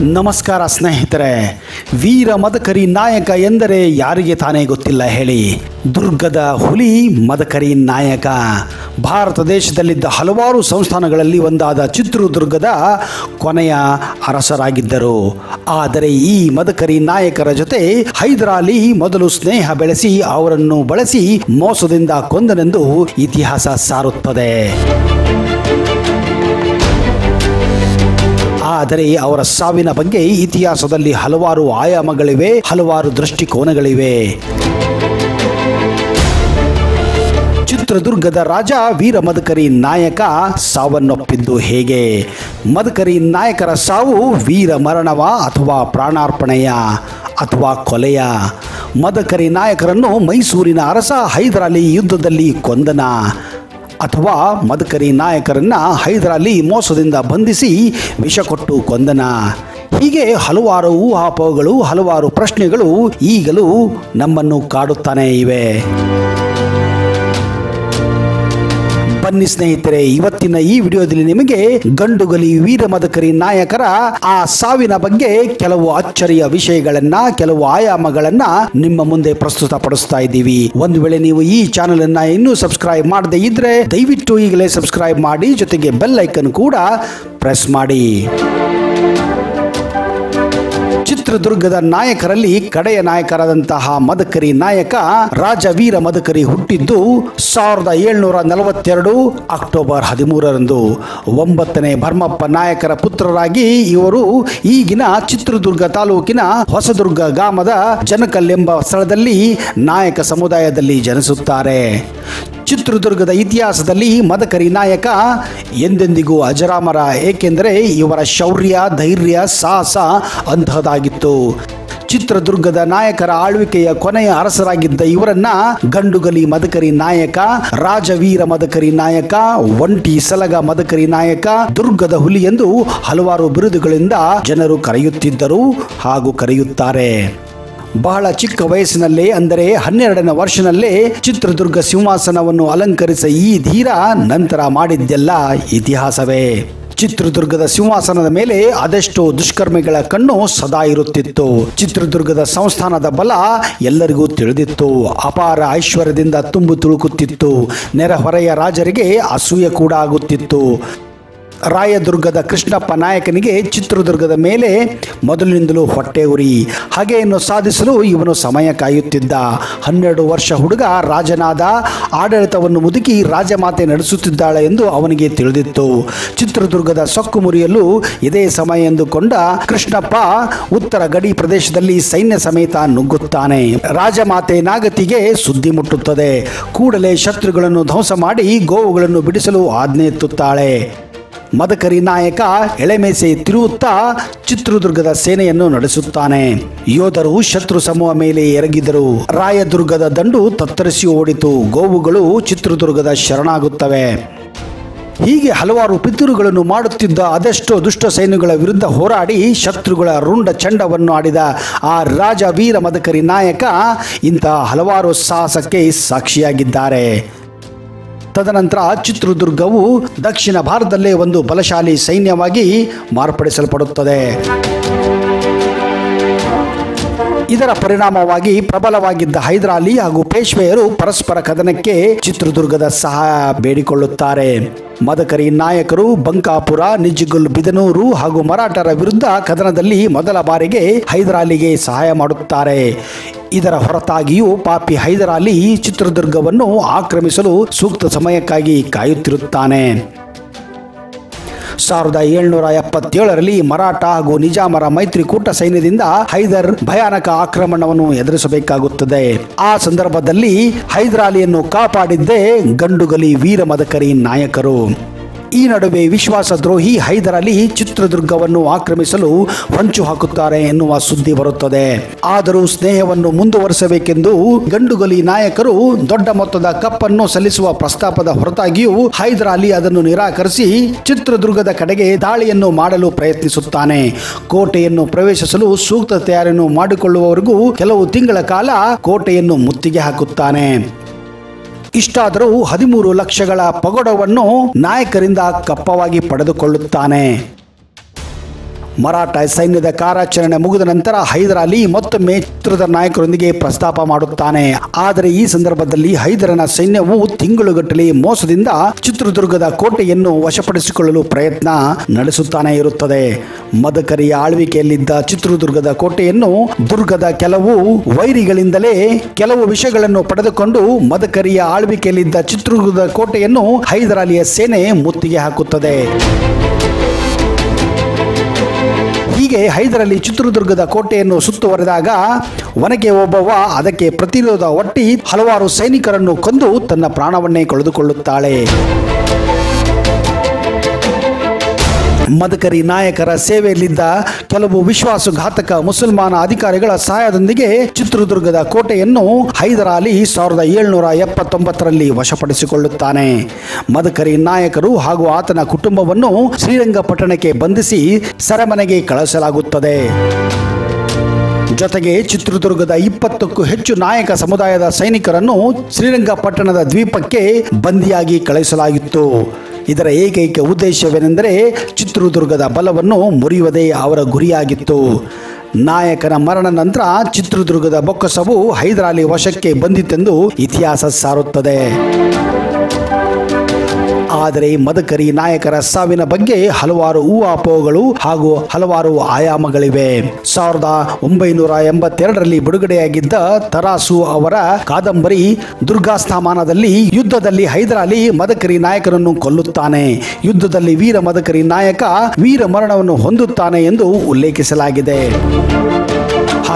ನಮಸ್ಕಾರ ಸ್ನೇಹಿತರೆ. ವೀರ ಮದಕರಿ ನಾಯಕ ಎಂದರೆ ಯಾರಿಗೆ ತಾನೇ ಗೊತ್ತಿಲ್ಲ ಹೇಳಿ. ದುರ್ಗದ ಹುಲಿ ಮದಕರಿ ನಾಯಕ. ಭಾರತ ದೇಶದಲ್ಲಿದ್ದ ಹಲವಾರು ಸಂಸ್ಥಾನಗಳಲ್ಲಿ ಒಂದಾದ ಚಿತ್ರದುರ್ಗದ ಕೊನೆಯ ಅರಸರಾಗಿದ್ದರು. ಆದರೆ ಈ ಮದಕರಿ ನಾಯಕರ ಜೊತೆ ಹೈದರಾಲಿ ಮೊದಲು ಸ್ನೇಹ ಬೆಳೆಸಿ, ಅವರನ್ನು ಬಳಸಿ ಮೋಸದಿಂದ ಕೊಂದನೆಂದು ಇತಿಹಾಸ ಸಾರುತ್ತದೆ. ಆದರೆ ಅವರ ಸಾವಿನ ಬಗ್ಗೆ ಇತಿಹಾಸದಲ್ಲಿ ಹಲವಾರು ಆಯಾಮಗಳಿವೆ, ಹಲವಾರು ದೃಷ್ಟಿಕೋನಗಳಿವೆ. ಚಿತ್ರದುರ್ಗದ ರಾಜ ವೀರ ಮದಕರಿ ನಾಯಕ ಸಾವನ್ನೊಪ್ಪಿದ್ದು ಹೇಗೆ? ಮದಕರಿ ನಾಯಕರ ಸಾವು ವೀರ ಮರಣವ ಅಥವಾ ಪ್ರಾಣಾರ್ಪಣೆಯ ಅಥವಾ ಕೊಲೆಯ? ಮದಕರಿ ನಾಯಕರನ್ನು ಮೈಸೂರಿನ ಅರಸ ಹೈದರಾಲಿ ಯುದ್ಧದಲ್ಲಿ ಕೊಂದನ? ಅಥವಾ ಮದಕರಿ ನಾಯಕರನ್ನ ಹೈದರಾಲಿ ಮೋಸದಿಂದ ಬಂಧಿಸಿ ವಿಷ ಕೊಟ್ಟು ಕೊಂದನ. ಹೀಗೆ ಹಲವಾರು ಊಹಾಪೋಹಗಳು, ಹಲವಾರು ಪ್ರಶ್ನೆಗಳು ಈಗಲೂ ನಮ್ಮನ್ನು ಕಾಡುತ್ತಾನೆ ಇವೆ. ಬನ್ನಿ ಸ್ನೇಹಿತರೆ, ಇವತ್ತಿನ ಈ ವಿಡಿಯೋದಲ್ಲಿ ನಿಮಗೆ ಗಂಡುಗಲಿ ವೀರ ಮದಕರಿ ನಾಯಕರ ಆ ಸಾವಿನ ಬಗ್ಗೆ ಕೆಲವು ಅಚ್ಚರಿಯ ವಿಷಯಗಳನ್ನ, ಕೆಲವು ಆಯಾಮಗಳನ್ನ ನಿಮ್ಮ ಮುಂದೆ ಪ್ರಸ್ತುತಪಡಿಸ್ತಾ ಇದ್ದೀವಿ. ಒಂದು ವೇಳೆ ನೀವು ಈ ಚಾನೆಲ್ ಅನ್ನ ಇನ್ನೂ ಸಬ್ಸ್ಕ್ರೈಬ್ ಮಾಡದೇ ಇದ್ರೆ ದಯವಿಟ್ಟು ಈಗಲೇ ಸಬ್ಸ್ಕ್ರೈಬ್ ಮಾಡಿ, ಜೊತೆಗೆ ಬೆಲ್ ಐಕನ್ ಕೂಡ ಪ್ರೆಸ್ ಮಾಡಿ. ಚಿತ್ರದುರ್ಗದ ನಾಯಕರಲ್ಲಿ ಕಡೆಯ ನಾಯಕರಾದಂತಹ ಮದಕರಿ ನಾಯಕ ರಾಜ ವೀರ ಮದಕರಿ ಹುಟ್ಟಿದ್ದು ಸಾವಿರದ ಏಳ್ನೂರ ನಲವತ್ತೆರಡು ಅಕ್ಟೋಬರ್ ಹದಿಮೂರರಂದು. ಒಂಬತ್ತನೇ ಭರ್ಮಪ್ಪ ನಾಯಕರ ಪುತ್ರರಾಗಿ ಇವರು ಈಗಿನ ಚಿತ್ರದುರ್ಗ ತಾಲೂಕಿನ ಹೊಸದುರ್ಗ ಗ್ರಾಮದ ಜನಕಲ್ ಎಂಬ ಸ್ಥಳದಲ್ಲಿ ನಾಯಕ ಸಮುದಾಯದಲ್ಲಿ ಜನಿಸುತ್ತಾರೆ. ಚಿತ್ರದುರ್ಗದ ಇತಿಹಾಸದಲ್ಲಿ ಮದಕರಿ ನಾಯಕ, ಎಂದೆಂದಿಗೂ ಅಜರಾಮರ, ಏಕೆಂದರೆ ಇವರ ಶೌರ್ಯ, ಧೈರ್ಯ, ಸಾಹಸ ಅಂತಹದಾಗಿತ್ತು ಚಿತ್ರದುರ್ಗದ ನಾಯಕರ ಆಳ್ವಿಕೆಯ ಕೊನೆಯ ಅರಸರಾಗಿದ್ದ ಇವರನ್ನ ಗಂಡುಗಲಿ ಮದಕರಿ ನಾಯಕ, ರಾಜವೀರ ಮದಕರಿ ನಾಯಕ, ಒಂಟಿ ಸಲಗ ಮದಕರಿ ನಾಯಕ, ದುರ್ಗದ ಹುಲಿ ಎಂದು ಹಲವಾರು ಬಿರುದುಗಳಿಂದ ಜನರು ಕರೆಯುತ್ತಿದ್ದರು ಹಾಗೂ ಕರೆಯುತ್ತಾರೆ. ಬಹಳ ಚಿಕ್ಕ ವಯಸ್ಸಿನಲ್ಲಿ, ಅಂದರೆ ಹನ್ನೆರಡನೇ ವರ್ಷನಲ್ಲೇ ಚಿತ್ರದುರ್ಗ ಸಿಂಹಾಸನವನ್ನು ಅಲಂಕರಿಸ ಈ ಧೀರ ನಂತರ ಮಾಡಿದ್ದೆಲ್ಲ ಇತಿಹಾಸವೇ. ಚಿತ್ರದುರ್ಗದ ಸಿಂಹಾಸನದ ಮೇಲೆ ಅದೆಷ್ಟೋ ದುಷ್ಕರ್ಮಿಗಳ ಕಣ್ಣು ಸದಾ ಇರುತ್ತಿತ್ತು. ಚಿತ್ರದುರ್ಗದ ಸಂಸ್ಥಾನದ ಬಲ ಎಲ್ಲರಿಗೂ ತಿಳಿದಿತ್ತು. ಅಪಾರ ಐಶ್ವರ್ಯದಿಂದ ತುಂಬು ತುಳುಕುತ್ತಿತ್ತು. ನೆರೆಹೊರೆಯ ರಾಜರಿಗೆ ಅಸೂಯೆ ಕೂಡ ಆಗುತ್ತಿತ್ತು. ರಾಯದುರ್ಗದ ಕೃಷ್ಣಪ್ಪ ನಾಯಕನಿಗೆ ಚಿತ್ರದುರ್ಗದ ಮೇಲೆ ಮೊದಲಿನಿಂದಲೂ ಹೊಟ್ಟೆ ಉರಿ. ಹಾಗೆಯನ್ನು ಸಾಧಿಸಲು ಇವನು ಸಮಯ ಕಾಯುತ್ತಿದ್ದ. ಹನ್ನೆರಡು ವರ್ಷ ಹುಡುಗ ರಾಜನಾದ ಆಡಳಿತವನ್ನು ಮುದುಕಿ ರಾಜಮಾತೆ ನಡೆಸುತ್ತಿದ್ದಾಳೆ ಎಂದು ಅವನಿಗೆ ತಿಳಿದಿತ್ತು. ಚಿತ್ರದುರ್ಗದ ಸೊಕ್ಕು ಮುರಿಯಲು ಇದೇ ಸಮಯ ಎಂದುಕೊಂಡ ಕೃಷ್ಣಪ್ಪ ಉತ್ತರ ಗಡಿ ಪ್ರದೇಶದಲ್ಲಿ ಸೈನ್ಯ ಸಮೇತ ನುಗ್ಗುತ್ತಾನೆ. ರಾಜಮಾತೆ ನಾಗತಿಗೆ ಸುದ್ದಿ ಮುಟ್ಟುತ್ತದೆ. ಕೂಡಲೇ ಶತ್ರುಗಳನ್ನು ಧ್ವಂಸ ಮಾಡಿ ಗೋವುಗಳನ್ನು ಬಿಡಿಸಲು ಆಜ್ಞೆ ಎತ್ತುತ್ತಾಳೆ. ಮದಕರಿ ನಾಯಕ ಎಳೆಮೇಸೆ ತಿರುವುತ್ತಾ ಚಿತ್ರದುರ್ಗದ ಸೇನೆಯನ್ನು ನಡೆಸುತ್ತಾನೆ. ಯೋಧರು ಶತ್ರು ಸಮೂಹ ಮೇಲೆ ಎರಗಿದರು. ರಾಯದುರ್ಗದ ದಂಡು ತತ್ತರಿಸಿ ಓಡಿತು. ಗೋವುಗಳು ಚಿತ್ರದುರ್ಗದ ಶರಣಾಗುತ್ತವೆ. ಹೀಗೆ ಹಲವಾರು ಪಿತೂರುಗಳನ್ನು ಮಾಡುತ್ತಿದ್ದ ಅದೆಷ್ಟೋ ದುಷ್ಟ ಸೈನ್ಯಗಳ ವಿರುದ್ಧ ಹೋರಾಡಿ ಶತ್ರುಗಳ ರುಂಡ ಚಂಡವನ್ನು ಆಡಿದ ಆ ರಾಜ ವೀರ ಮದಕರಿ ನಾಯಕ ಇಂತಹ ಹಲವಾರು ಸಾಹಸಕ್ಕೆ ಸಾಕ್ಷಿಯಾಗಿದ್ದಾರೆ. ತದನಂತರ ಚಿತ್ರದುರ್ಗವು ದಕ್ಷಿಣ ಭಾರತದಲ್ಲೇ ಒಂದು ಬಲಶಾಲಿ ಸೈನ್ಯವಾಗಿ ಮಾರ್ಪಡಿಸಲ್ಪಡುತ್ತದೆ. ಇದರ ಪರಿಣಾಮವಾಗಿ ಪ್ರಬಲವಾಗಿದ್ದ ಹೈದರಾಲಿ ಹಾಗೂ ಪೇಶ್ವೆಯರು ಪರಸ್ಪರ ಕದನಕ್ಕೆ ಚಿತ್ರದುರ್ಗದ ಸಹಾಯ ಬೇಡಿಕೊಳ್ಳುತ್ತಾರೆ. ಮದಕರಿ ನಾಯಕರು ಬಂಕಾಪುರ, ನಿಜಗುಲ್ ಬಿದನೂರು ಹಾಗೂ ಮರಾಠರ ವಿರುದ್ಧ ಕದನದಲ್ಲಿ ಮೊದಲ ಬಾರಿಗೆ ಹೈದರಾಲಿಗೆ ಸಹಾಯ ಮಾಡುತ್ತಾರೆ. ಇದರ ಹೊರತಾಗಿಯೂ ಪಾಪಿ ಹೈದರಾಲಿ ಚಿತ್ರದುರ್ಗವನ್ನು ಆಕ್ರಮಿಸಲು ಸೂಕ್ತ ಸಮಯಕ್ಕಾಗಿ ಕಾಯುತ್ತಿರುತ್ತಾನೆ. ಸಾವಿರದ ಏಳ್ನೂರ ಎಪ್ಪತ್ತೇಳರಲ್ಲಿ ಮರಾಠ ಹಾಗೂ ನಿಜಾಮರ ಮೈತ್ರಿಕೂಟ ಸೈನ್ಯದಿಂದ ಹೈದರ್ ಭಯಾನಕ ಆಕ್ರಮಣವನ್ನು ಎದುರಿಸಬೇಕಾಗುತ್ತದೆ. ಆ ಸಂದರ್ಭದಲ್ಲಿ ಹೈದರಾಲಿಯನ್ನು ಕಾಪಾಡಿದ್ದೇ ಗಂಡುಗಲಿ ವೀರ ಮದಕರಿ ನಾಯಕರು. ಈ ನಡುವೆ ವಿಶ್ವಾಸದ್ರೋಹಿ ಹೈದರಾಲಿ ಚಿತ್ರದುರ್ಗವನ್ನು ಆಕ್ರಮಿಸಲು ಹೊಂಚು ಹಾಕುತ್ತಾರೆ ಎನ್ನುವ ಸುದ್ದಿ ಬರುತ್ತದೆ. ಆದರೂ ಸ್ನೇಹವನ್ನು ಮುಂದುವರಿಸಬೇಕೆಂದು ಗಂಡುಗಲಿ ನಾಯಕರು ದೊಡ್ಡ ಮೊತ್ತದ ಕಪ್ಪನ್ನು ಸಲ್ಲಿಸುವ ಪ್ರಸ್ತಾಪದ ಹೊರತಾಗಿಯೂ ಹೈದರಾಲಿ ಅದನ್ನು ನಿರಾಕರಿಸಿ ಚಿತ್ರದುರ್ಗದ ಕಡೆಗೆ ದಾಳಿಯನ್ನು ಮಾಡಲು ಪ್ರಯತ್ನಿಸುತ್ತಾನೆ. ಕೋಟೆಯನ್ನು ಪ್ರವೇಶಿಸಲು ಸೂಕ್ತ ತಯಾರಿಯನ್ನು ಮಾಡಿಕೊಳ್ಳುವವರೆಗೂ ಕೆಲವು ತಿಂಗಳ ಕಾಲ ಕೋಟೆಯನ್ನು ಮುತ್ತಿಗೆ ಹಾಕುತ್ತಾನೆ. ಇಷ್ಟಾದರೂ ಹದಿಮೂರು ಲಕ್ಷಗಳ ಪಗಡವನ್ನು ನಾಯಕರಿಂದ ಕಪ್ಪವಾಗಿ ಪಡೆದುಕೊಳ್ಳುತ್ತಾನೆ. ಮರಾಠ ಸೈನ್ಯದ ಕಾರ್ಯಾಚರಣೆ ಮುಗಿದ ನಂತರ ಹೈದರ್ ಅಲಿ ಮತ್ತೊಮ್ಮೆ ಚಿತ್ರದ ನಾಯಕರೊಂದಿಗೆ ಪ್ರಸ್ತಾಪ ಮಾಡುತ್ತಾನೆ. ಆದರೆ ಈ ಸಂದರ್ಭದಲ್ಲಿ ಹೈದರನ ಸೈನ್ಯವು ತಿಂಗಳುಗಟ್ಟಲೆ ಮೋಸದಿಂದ ಚಿತ್ರದುರ್ಗದ ಕೋಟೆಯನ್ನು ವಶಪಡಿಸಿಕೊಳ್ಳಲು ಪ್ರಯತ್ನ ನಡೆಸುತ್ತಾನೆ ಇರುತ್ತದೆ. ಮದಕರಿಯ ಆಳ್ವಿಕೆಯಲ್ಲಿದ್ದ ಚಿತ್ರದುರ್ಗದ ಕೋಟೆಯನ್ನು ದುರ್ಗದ ಕೆಲವು ವೈರಿಗಳಿಂದಲೇ ಕೆಲವು ವಿಷಯಗಳನ್ನು ಪಡೆದುಕೊಂಡು ಮದಕರಿಯ ಆಳ್ವಿಕೆಯಲ್ಲಿದ್ದ ಚಿತ್ರದುರ್ಗದ ಕೋಟೆಯನ್ನು ಹೈದರಾಲಿಯ ಸೇನೆ ಮುತ್ತಿಗೆ ಹಾಕುತ್ತದೆ. ಹೀಗೆ ಹೈದರಲ್ಲಿ ಚಿತ್ರದುರ್ಗದ ಕೋಟೆಯನ್ನು ಸುತ್ತುವರೆದಾಗ ಒನಕೆ ಒಬ್ಬವ ಅದಕ್ಕೆ ಪ್ರತಿರೋಧ ಒಟ್ಟಿ ಹಲವಾರು ಸೈನಿಕರನ್ನು ಕೊಂದು ತನ್ನ ಪ್ರಾಣವನ್ನೇ ಕಳೆದುಕೊಳ್ಳುತ್ತಾಳೆ. ಮದಕರಿ ನಾಯಕರ ಸೇವೆಯಲ್ಲಿದ್ದ ಕೆಲವು ವಿಶ್ವಾಸಘಾತಕ ಮುಸಲ್ಮಾನ ಅಧಿಕಾರಿಗಳ ಸಹಾಯದೊಂದಿಗೆ ಚಿತ್ರದುರ್ಗದ ಕೋಟೆಯನ್ನು ಹೈದರಾಲಿ ಸಾವಿರದ ಏಳ್ನೂರ ಎಪ್ಪತ್ತೊಂಬತ್ತರಲ್ಲಿ ವಶಪಡಿಸಿಕೊಳ್ಳುತ್ತಾನೆ. ಮದಕರಿ ನಾಯಕರು ಹಾಗೂ ಆತನ ಕುಟುಂಬವನ್ನು ಶ್ರೀರಂಗಪಟ್ಟಣಕ್ಕೆ ಬಂಧಿಸಿ ಸರಮನೆಗೆ ಕಳಿಸಲಾಗುತ್ತದೆ ಜೊತೆಗೆ ಚಿತ್ರದುರ್ಗದ ಇಪ್ಪತ್ತಕ್ಕೂ ಹೆಚ್ಚು ನಾಯಕ ಸಮುದಾಯದ ಸೈನಿಕರನ್ನು ಶ್ರೀರಂಗಪಟ್ಟಣದ ದ್ವೀಪಕ್ಕೆ ಬಂದಿಯಾಗಿ ಕಳುಹಿಸಲಾಗಿತ್ತು. ಇದರ ಏಕೈಕ ಉದ್ದೇಶವೇನೆಂದರೆ ಚಿತ್ರದುರ್ಗದ ಬಲವನ್ನು ಮುರಿಯುವುದೇ ಅವರ ಗುರಿಯಾಗಿತ್ತು. ನಾಯಕನ ಮರಣ ನಂತರ ಚಿತ್ರದುರ್ಗದ ಬೊಕ್ಕಸವು ಹೈದರಾಲಿ ವಶಕ್ಕೆ ಬಂದಿತ್ತೆಂದು ಇತಿಹಾಸ ಸಾರುತ್ತದೆ. ಆದರೆ ಮದಕರಿ ನಾಯಕರ ಸಾವಿನ ಬಗ್ಗೆ ಹಲವಾರು ಊಹಾಪೋಹಗಳು ಹಾಗೂ ಹಲವಾರು ಆಯಾಮಗಳಿವೆ. ಸಾವಿರದ ಒಂಬೈನೂರ ಎಂಬತ್ತೆರಡರಲ್ಲಿ ಬಿಡುಗಡೆಯಾಗಿದ್ದ ತರಾಸು ಅವರ ಕಾದಂಬರಿ ದುರ್ಗಾಸ್ಥಾಮಾನದಲ್ಲಿ ಯುದ್ಧದಲ್ಲಿ ಹೈದರಾಲಿ ಮದಕರಿ ನಾಯಕರನ್ನು ಕೊಲ್ಲುತ್ತಾನೆ. ಯುದ್ಧದಲ್ಲಿ ವೀರ ಮದಕರಿ ನಾಯಕ ವೀರ ಮರಣವನ್ನು ಹೊಂದುತ್ತಾನೆ ಎಂದು ಉಲ್ಲೇಖಿಸಲಾಗಿದೆ.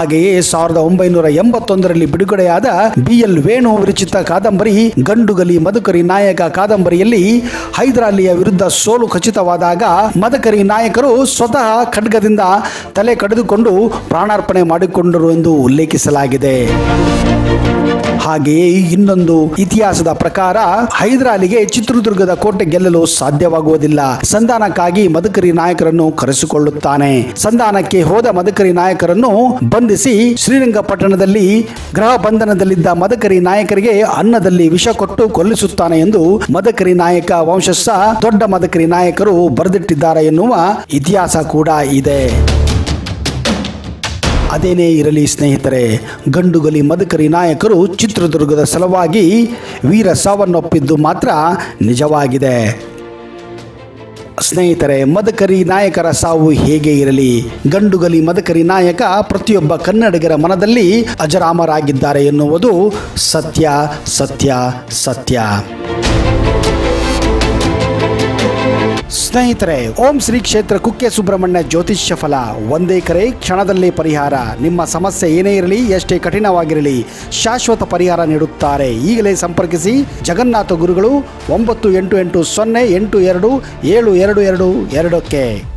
ಹಾಗೆಯೇ ಸಾವಿರದ ಒಂಬೈನೂರ ಎಂಬತ್ತೊಂದರಲ್ಲಿ ಬಿಡುಗಡೆಯಾದ ಬಿ ಎಲ್ ವೇಣು ವಿರಚಿತ ಕಾದಂಬರಿ, ಗಂಡುಗಲಿ ಮದಕರಿ ನಾಯಕ ಕಾದಂಬರಿಯಲ್ಲಿ ಹೈದರಾಲಿಯ ವಿರುದ್ಧ ಸೋಲು ಖಚಿತವಾದಾಗ ಮದಕರಿ ನಾಯಕರು ಸ್ವತಃ ಖಡ್ಗದಿಂದ ತಲೆ ಕಡಿದುಕೊಂಡು ಪ್ರಾಣಾರ್ಪಣೆ ಮಾಡಿಕೊಂಡರು ಎಂದು ಉಲ್ಲೇಖಿಸಲಾಗಿದೆ. ಹಾಗೆಯೇ ಇನ್ನೊಂದು ಇತಿಹಾಸದ ಪ್ರಕಾರ ಹೈದರಾಲಿಗೆ ಚಿತ್ರದುರ್ಗದ ಕೋಟೆ ಗೆಲ್ಲಲು ಸಾಧ್ಯವಾಗುವುದಿಲ್ಲ. ಸಂಧಾನಕ್ಕಾಗಿ ಮದಕರಿ ನಾಯಕರನ್ನು ಕರೆಸಿಕೊಳ್ಳುತ್ತಾನೆ. ಸಂಧಾನಕ್ಕೆ ಹೋದ ಮದಕರಿ ನಾಯಕರನ್ನು ಬಂಧಿಸಿ ಶ್ರೀರಂಗಪಟ್ಟಣದಲ್ಲಿ ಗೃಹ ಬಂಧನದಲ್ಲಿದ್ದ ಮದಕರಿ ನಾಯಕರಿಗೆ ಅನ್ನದಲ್ಲಿ ವಿಷ ಕೊಟ್ಟು ಕೊಲ್ಲಿಸುತ್ತಾನೆ ಎಂದು ಮದಕರಿ ನಾಯಕ ವಂಶಸ್ಥ ದೊಡ್ಡ ಮದಕರಿ ನಾಯಕರು ಬರೆದಿಟ್ಟಿದ್ದಾರೆ ಎನ್ನುವ ಇತಿಹಾಸ ಕೂಡ ಇದೆ. ಅದೇನೇ ಇರಲಿ ಸ್ನೇಹಿತರೆ, ಗಂಡುಗಲಿ ಮದಕರಿ ನಾಯಕರು ಚಿತ್ರದುರ್ಗದ ಸಲುವಾಗಿ ವೀರ ಸಾವನ್ನೊಪ್ಪಿದ್ದು ಮಾತ್ರ ನಿಜವಾಗಿದೆ. ಸ್ನೇಹಿತರೆ, ಮದಕರಿ ನಾಯಕರ ಸಾವು ಹೇಗೆ ಇರಲಿ? ಗಂಡುಗಲಿ ಮದಕರಿ ನಾಯಕ ಪ್ರತಿಯೊಬ್ಬ ಕನ್ನಡಿಗರ ಮನದಲ್ಲಿ ಅಜರಾಮರಾಗಿದ್ದಾರೆ ಎನ್ನುವುದು ಸತ್ಯ ಸತ್ಯ ಸತ್ಯ. ಸ್ನೇಹಿತರೆ, ಓಂ ಶ್ರೀ ಕ್ಷೇತ್ರ ಕುಕ್ಕೆ ಸುಬ್ರಹ್ಮಣ್ಯ ಜ್ಯೋತಿಷ್ಯ ಫಲ. ಒಂದೇ ಕರೆ, ಕ್ಷಣದಲ್ಲೇ ಪರಿಹಾರ. ನಿಮ್ಮ ಸಮಸ್ಯೆ ಏನೇ ಇರಲಿ, ಎಷ್ಟೇ ಕಠಿಣವಾಗಿರಲಿ, ಶಾಶ್ವತ ಪರಿಹಾರ ನೀಡುತ್ತಾರೆ. ಈಗಲೇ ಸಂಪರ್ಕಿಸಿ, ಜಗನ್ನಾಥ ಗುರುಗಳು, ಒಂಬತ್ತು ಎಂಟು ಎಂಟು ಸೊನ್ನೆ ಎಂಟು ಎರಡು ಏಳು ಎರಡು ಎರಡು ಎರಡಕ್ಕೆ.